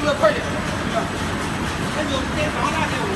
出来快点！那你有天罚大。